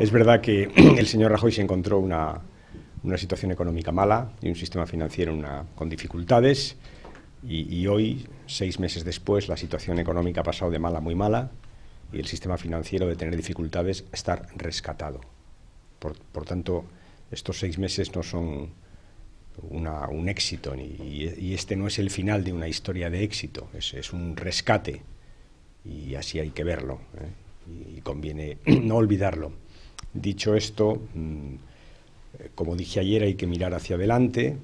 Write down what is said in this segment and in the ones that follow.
Es verdad que el señor Rajoy se encontró una, una situación económica mala y un sistema financiero con dificultades. Y, hoy, seis meses después, la situación económica ha pasado de mala a muy mala y el sistema financiero de tener dificultades estar rescatado. Por, por tanto, estos seis meses no son un éxito ni, y, este no es el final de una historia de éxito, es, es un rescate y así hay que verlo ¿eh? y conviene no olvidarlo. Dicho esto, mmm, como dije ayer, hay que mirar hacia adelante,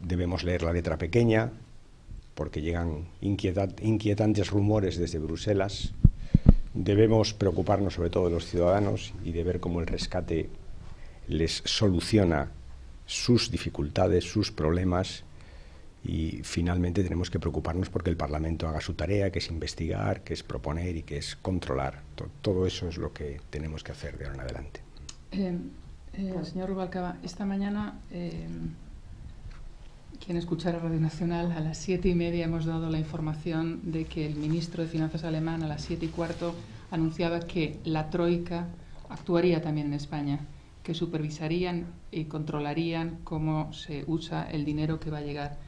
debemos leer la letra pequeña, porque llegan inquietantes rumores desde Bruselas. Debemos preocuparnos sobre todo de los ciudadanos y de ver cómo el rescate les soluciona sus dificultades, sus problemas y finalmente tenemos que preocuparnos porque el Parlamento haga su tarea, que es investigar, que es proponer y que es controlar. Todo eso es lo que tenemos que hacer de ahora en adelante. Eh, eh, señor Rubalcaba, esta mañana, eh, quien escuchara Radio Nacional, a las siete y media hemos dado la información de que el ministro de Finanzas alemán a las siete y cuarto anunciaba que la Troika actuaría también en España, que supervisarían y controlarían cómo se usa el dinero que va a llegar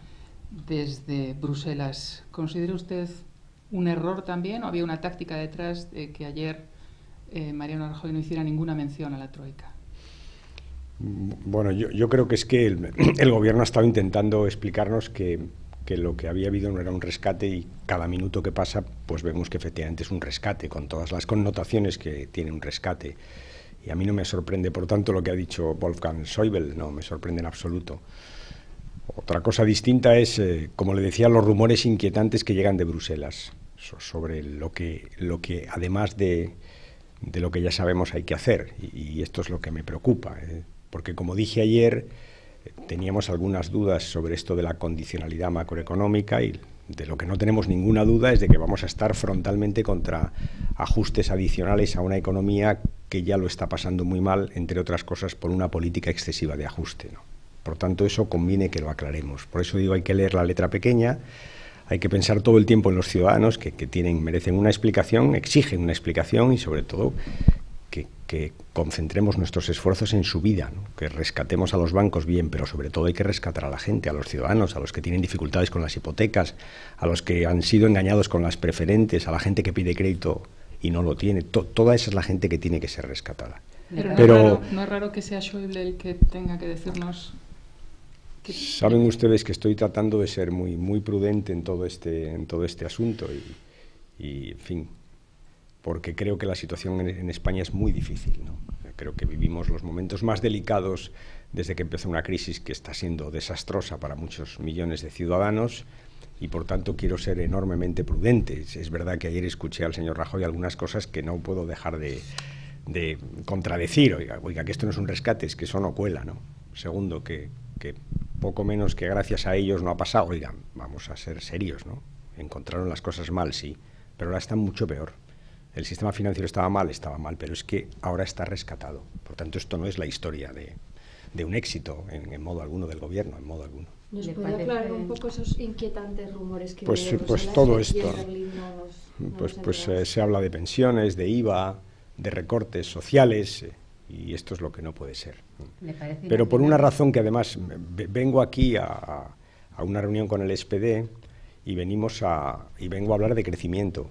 desde Bruselas. ¿Considera usted un error también o había una táctica detrás de que ayer eh, Mariano Rajoy no hiciera ninguna mención a la Troika? Bueno, yo, creo que es que el, el, gobierno ha estado intentando explicarnos que, que, lo que había habido no era un rescate y cada minuto que pasa pues vemos que efectivamente es un rescate con todas las connotaciones que tiene un rescate. Y a mí no me sorprende, por tanto, lo que ha dicho Wolfgang Schäuble, no me sorprende en absoluto. Otra cosa distinta es, eh, como le decía, los rumores inquietantes que llegan de Bruselas so, sobre lo que, lo que además de, lo que ya sabemos hay que hacer. Y, esto es lo que me preocupa. Eh porque como dije ayer, teníamos algunas dudas sobre esto de la condicionalidad macroeconómica y de lo que no tenemos ninguna duda es de que vamos a estar frontalmente contra ajustes adicionales a una economía que ya lo está pasando muy mal, entre otras cosas, por una política excesiva de ajuste. Por tanto, eso conviene que lo aclaremos. Por eso digo, hay que leer la letra pequeña, hay que pensar todo el tiempo en los ciudadanos que, que tienen, merecen una explicación, exigen una explicación y sobre todo que, que, concentremos nuestros esfuerzos en su vida, ¿no? que rescatemos a los bancos bien, pero sobre todo hay que rescatar a la gente, a los ciudadanos, a los que tienen dificultades con las hipotecas, a los que han sido engañados con las preferentes, a la gente que pide crédito y no lo tiene. To toda esa es la gente que tiene que ser rescatada. Pero, pero no, es raro, no, es raro, que sea Schäuble el que tenga que decirnos... Saben ustedes que estoy tratando de ser muy, muy prudente en todo este, en todo este asunto y, en fin, porque creo que la situación en, España es muy difícil. ¿no? Creo que vivimos los momentos más delicados desde que empezó una crisis que está siendo desastrosa para muchos millones de ciudadanos y por tanto quiero ser enormemente prudente. Es, verdad que ayer escuché al señor Rajoy algunas cosas que no puedo dejar de, de contradecir. Oiga, oiga, que esto no es un rescate, es que eso no cuela. ¿no? Segundo, que poco menos que gracias a ellos no ha pasado. Oigan, vamos a ser serios, ¿no? Encontraron las cosas mal, sí, pero ahora están mucho peor. El sistema financiero estaba mal, estaba mal, pero es que ahora está rescatado. Por tanto, esto no es la historia de, de un éxito en, en, modo alguno del gobierno, en modo alguno. ¿Nos puede aclarar un poco esos inquietantes rumores que Pues, pues todo esto. No nos, pues pues eh, se habla de pensiones, de IVA, de recortes sociales, eh, y esto es lo que no puede ser. Pero por una razón que además vengo aquí a, a una reunión con el SPD y venimos a y vengo a hablar de crecimiento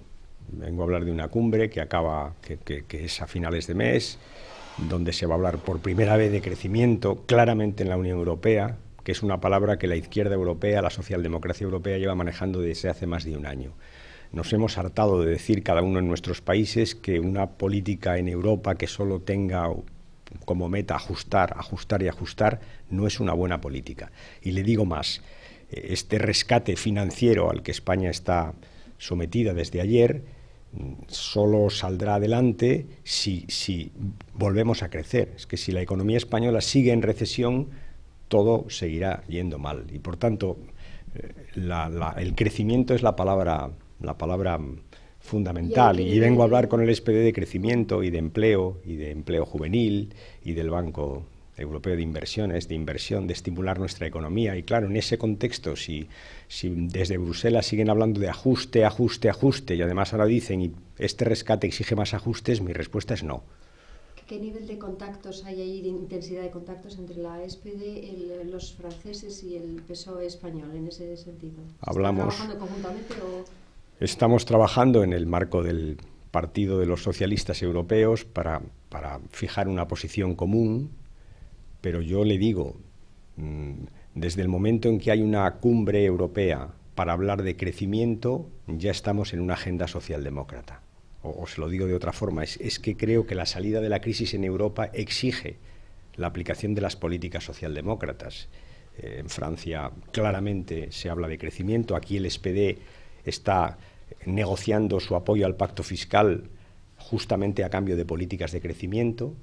vengo a hablar de una cumbre que acaba, que, que, que, es a finales de mes, donde se va a hablar por primera vez de crecimiento claramente en la Unión Europea, que es una palabra que la izquierda europea, la socialdemocracia europea lleva manejando desde hace más de un año. Nos hemos hartado de decir cada uno en nuestros países que una política en Europa que solo tenga como meta ajustar, ajustar y ajustar no es una buena política. Y le digo más, este rescate financiero al que España está sometida desde ayer, solo saldrá adelante si, volvemos a crecer. Es que si la economía española sigue en recesión, todo seguirá yendo mal. Y por tanto, eh, el crecimiento es la palabra, la palabra fundamental. Y, vengo a hablar con el SPD de crecimiento y de empleo, y de empleo juvenil, y del Banco Europeo de Inversiones, de inversión, de estimular nuestra economía. Y claro, en ese contexto, si, si desde Bruselas siguen hablando de ajuste, ajuste, ajuste, y además ahora dicen, y este rescate exige más ajustes, mi respuesta es no. ¿Qué nivel de contactos hay ahí, de intensidad de contactos entre la SPD, los franceses y el PSOE español en ese sentido? Hablamos. trabajando conjuntamente o...? Estamos trabajando en el marco del Partido de los Socialistas Europeos para, para fijar una posición común, pero yo le digo, mm, desde el momento en que hay una cumbre europea para hablar de crecimiento, ya estamos en una agenda socialdemócrata o, se lo digo de otra forma, es, que creo que la salida de la crisis en Europa exige la aplicación de las políticas socialdemócratas. Eh, en Francia claramente se habla de crecimiento, aquí el SPD está negociando su apoyo al pacto fiscal justamente a cambio de políticas de crecimiento.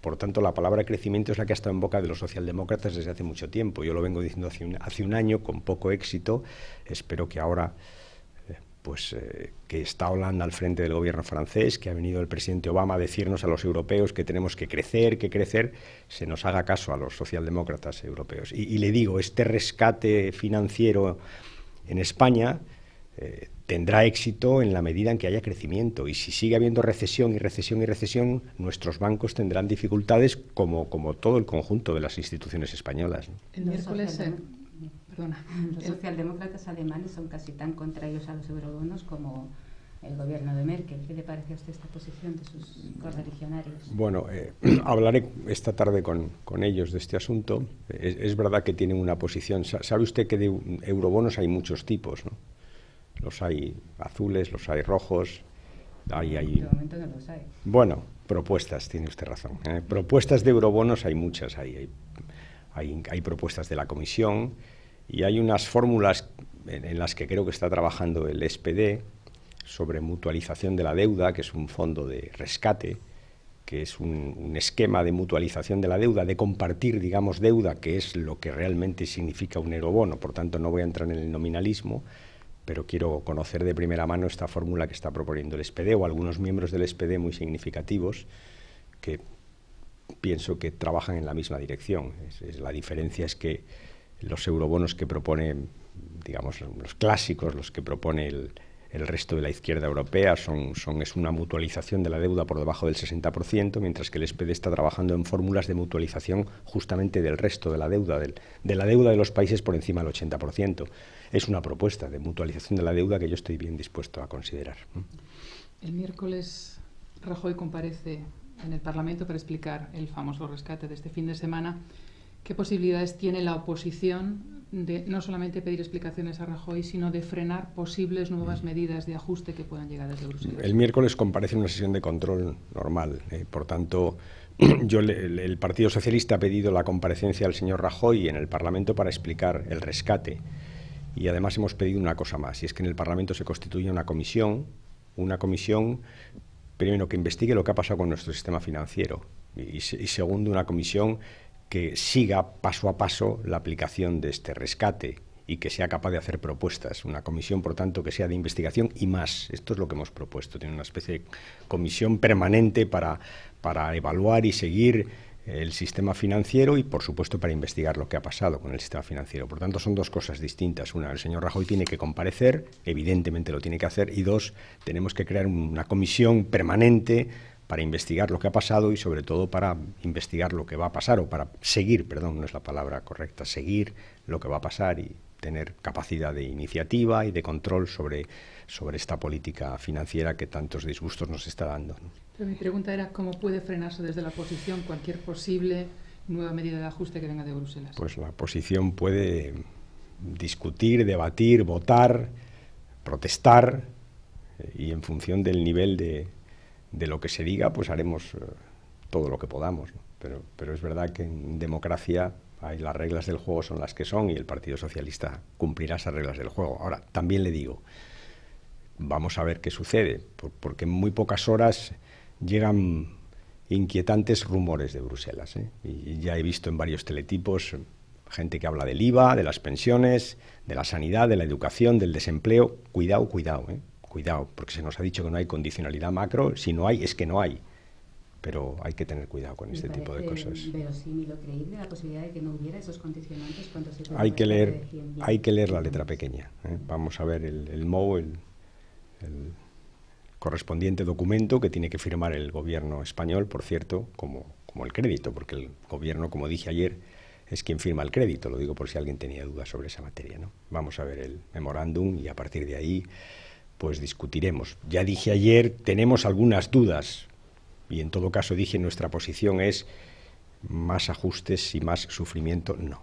Por tanto, la palabra crecimiento es la que ha estado en boca de los socialdemócratas desde hace mucho tiempo. Yo lo vengo diciendo hace un año con poco éxito. Espero que ahora pues eh, que está Holanda al frente del gobierno francés, que ha venido el presidente Obama a decirnos a los europeos que tenemos que crecer, que crecer, se nos haga caso a los socialdemócratas europeos. Y, le digo, este rescate financiero en España eh, tendrá éxito en la medida en que haya crecimiento. Y si sigue habiendo recesión y recesión y recesión, nuestros bancos tendrán dificultades como, como todo el conjunto de las instituciones españolas. El miércoles... Los socialdemócratas alemanes son casi tan contrarios a los eurobonos como el gobierno de Merkel. ¿Qué le parece a usted esta posición de sus correligionarios? Bueno, eh, hablaré esta tarde con, con, ellos de este asunto. Es, verdad que tienen una posición. Sabe usted que de eurobonos hay muchos tipos, ¿no? Los hay azules, los hay rojos. Hay, hay... De momento no los hay. Bueno, propuestas, tiene usted razón. ¿eh? Propuestas de eurobonos hay muchas. Hay, hay, hay, hay propuestas de la Comisión y hay unas fórmulas en, las que creo que está trabajando el SPD sobre mutualización de la deuda, que es un fondo de rescate, que es un, esquema de mutualización de la deuda, de compartir, digamos, deuda, que es lo que realmente significa un eurobono. Por tanto, no voy a entrar en el nominalismo, pero quiero conocer de primera mano esta fórmula que está proponiendo el SPD o algunos miembros del SPD muy significativos que pienso que trabajan en la misma dirección. la diferencia es que los eurobonos que propone, digamos, los clásicos, los que propone el, resto de la izquierda europea son, es una mutualización de la deuda por debajo del 60%, mientras que el SPD está trabajando en fórmulas de mutualización justamente del resto de la deuda, de la deuda de los países por encima del 80%. Es una propuesta de mutualización de la deuda que yo estoy bien dispuesto a considerar. El miércoles Rajoy comparece en el Parlamento para explicar el famoso rescate de este fin de semana ¿Qué posibilidades tiene la oposición de no solamente pedir explicaciones a Rajoy, sino de frenar posibles nuevas medidas de ajuste que puedan llegar desde Bruselas? El miércoles comparece una sesión de control normal. Eh, por tanto, yo el Partido Socialista ha pedido la comparecencia del señor Rajoy en el Parlamento para explicar el rescate. Y además hemos pedido una cosa más, y es que en el Parlamento se constituya una comisión, una comisión, primero, que investigue lo que ha pasado con nuestro sistema financiero, y, y segundo, una comisión que siga paso a paso la aplicación de este rescate y que sea capaz de hacer propuestas. Una comisión, por tanto, que sea de investigación y más. Esto es lo que hemos propuesto. Tiene una especie de comisión permanente para, para evaluar y seguir el sistema financiero y, por supuesto, para investigar lo que ha pasado con el sistema financiero. Por tanto, son dos cosas distintas. Una, el señor Rajoy tiene que comparecer, evidentemente lo tiene que hacer, y dos, tenemos que crear una comisión permanente para investigar lo que ha pasado y sobre todo para investigar lo que va a pasar o para seguir, perdón, no es la palabra correcta, seguir lo que va a pasar y tener capacidad de iniciativa y de control sobre, sobre esta política financiera que tantos disgustos nos está dando. Pero mi pregunta era cómo puede frenarse desde la oposición cualquier posible nueva medida de ajuste que venga de Bruselas. Pues la oposición puede discutir, debatir, votar, protestar eh, y en función del nivel de, de lo que se diga, pues haremos eh, todo lo que podamos. Pero, pero es verdad que en democracia hay, las reglas del juego son las que son y el Partido Socialista cumplirá esas reglas del juego. Ahora, también le digo, vamos a ver qué sucede, porque en muy pocas horas llegan inquietantes rumores de Bruselas. ¿eh? Y ya he visto en varios teletipos gente que habla del IVA, de las pensiones, de la sanidad, de la educación, del desempleo. Cuidado, cuidado. ¿eh? cuidado, porque se nos ha dicho que no hay condicionalidad macro, si no hay es que no hay. Pero hay que tener cuidado con este tipo de cosas. Verosímil o creíble la posibilidad de que no hubiera esos condicionantes cuando se hay que leer, hay que leer la letra pequeña. ¿eh? Vamos a ver el, el MOU, el, el correspondiente documento que tiene que firmar el gobierno español, por cierto, como, como el crédito, porque el gobierno, como dije ayer, es quien firma el crédito, lo digo por si alguien tenía dudas sobre esa materia. ¿no? Vamos a ver el memorándum y a partir de ahí pues discutiremos. Ya dije ayer, tenemos algunas dudas y en todo caso dije nuestra posición es más ajustes y más sufrimiento no.